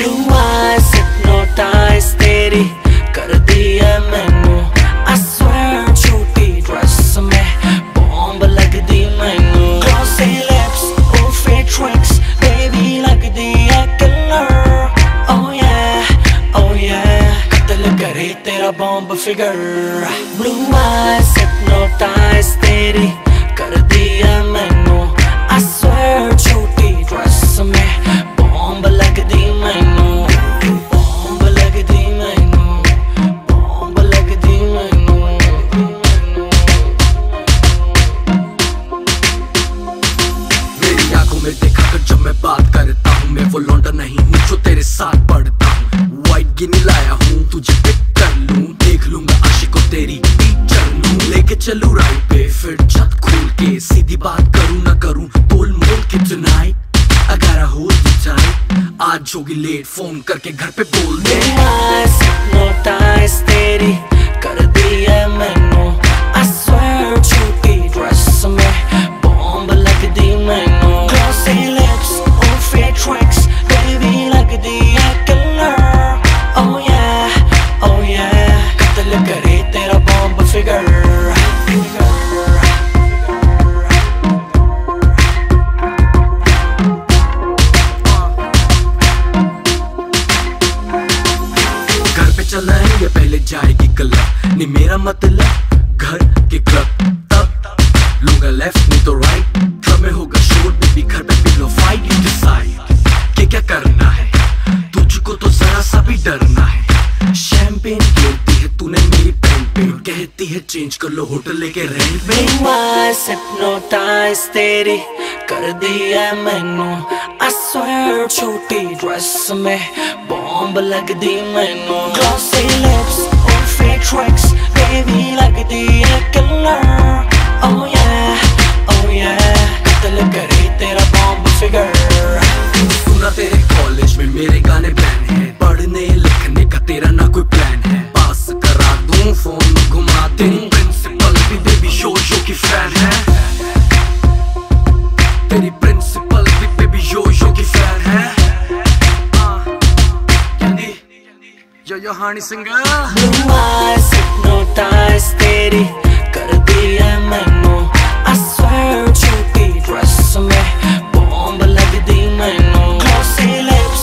Blue eyes hypnotize तेरी कर दी है मैनू I swear झूठी ड्रेस में बॉम्ब लग दी मैनू Glossy lips, oh fake tricks Baby लगदी है killer Oh yeah, oh yeah कत्ल करे तेरा bomb figure Blue eyes hypnotize तेरी कर दी है मैनू आँखों में देखा कर जब मैं बात करता हूँ, मैं वो लौंडा नहीं हूँ जो तेरे साथ पढ़ता हूँ। व्हाइट गिनी लाया हूँ, तुझे पिक कर लूँ, देख लूँगा आशिक तेरी टीचर लूँ। लेके चलू राइट पे, फिर छत खोल के सीधी बात करूँ ना करूँ, बोल मोल के tonight I हो जाए। आज होगी लेट फ़ोन करके घर पे बोल दे। तेरी या पहले जाएगी क्लब नहीं, मेरा मतलब घर के क्लब तब। लूँगा लेफ़्ट नहीं तो राइट क्लब में होगा शोर बेबी घर पे पिलो फाइट यू डिसाइड कि क्या करना है। तुझको तो जरा सा भी डरना है। शैंपेन गिरती है तूने मेरी पेन पे। कहती है चेंज कर लो, होटल लेके रेंट पे। eyes तेरी कर दी है मैनू। Swear छोटी ड्रेस में बॉम्ब लग दी मैनू। Glossy lips, oh fake tricks Baby लगदी है killer Oh yeah, oh yeah कत्ल तेरा बॉम्ब फिगर सुना तेरे कॉलेज में मेरे गाने बैन पढ़ने लिखने का तेरा ना कोई प्लान है। पास करा दूँ फ़ोन घुमा ਜੋ ਯੋਹਾਨੀ ਸਿੰਘਾ ਨਮਾਜ਼ ਨੋ ਟਾਈਸ I swear be me bomb lips